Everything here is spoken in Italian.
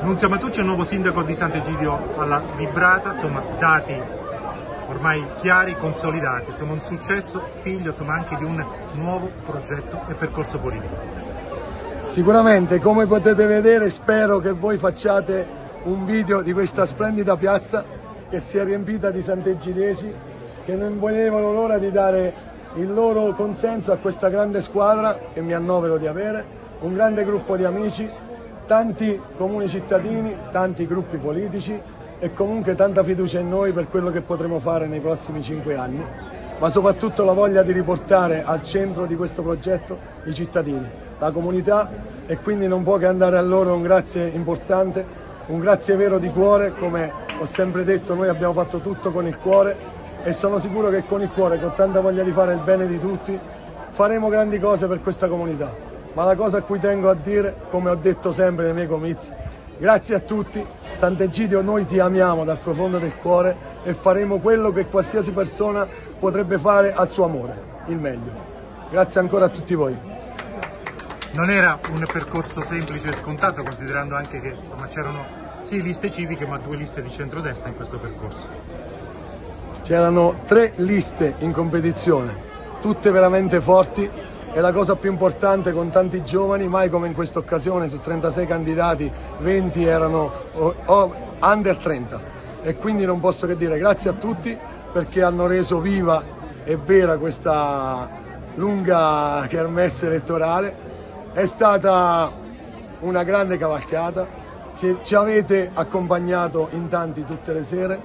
Nunzio Matucci è il nuovo sindaco di Sant'Egidio alla Vibrata, insomma dati ormai chiari, consolidati, insomma un successo figlio insomma, anche di un nuovo progetto e percorso politico. Sicuramente, come potete vedere, spero che voi facciate un video di questa splendida piazza che si è riempita di sant'egidesi che non volevano l'ora di dare il loro consenso a questa grande squadra che mi annovero di avere, un grande gruppo di amici, tanti comuni cittadini, tanti gruppi politici e comunque tanta fiducia in noi per quello che potremo fare nei prossimi cinque anni, ma soprattutto la voglia di riportare al centro di questo progetto i cittadini, la comunità e quindi non può che andare a loro un grazie importante, un grazie vero di cuore, come ho sempre detto noi abbiamo fatto tutto con il cuore e sono sicuro che con il cuore, con tanta voglia di fare il bene di tutti, faremo grandi cose per questa comunità. Ma la cosa a cui tengo a dire, come ho detto sempre nei miei comizi, grazie a tutti, Sant'Egidio noi ti amiamo dal profondo del cuore e faremo quello che qualsiasi persona potrebbe fare al suo amore, il meglio. Grazie ancora a tutti voi. Non era un percorso semplice e scontato, considerando anche che c'erano sì liste civiche, ma due liste di centrodestra in questo percorso. C'erano tre liste in competizione, tutte veramente forti e la cosa più importante con tanti giovani, mai come in questa occasione su 36 candidati 20 erano under 30 e quindi non posso che dire grazie a tutti perché hanno reso viva e vera questa lunga kermesse elettorale, è stata una grande cavalcata, ci avete accompagnato in tanti tutte le sere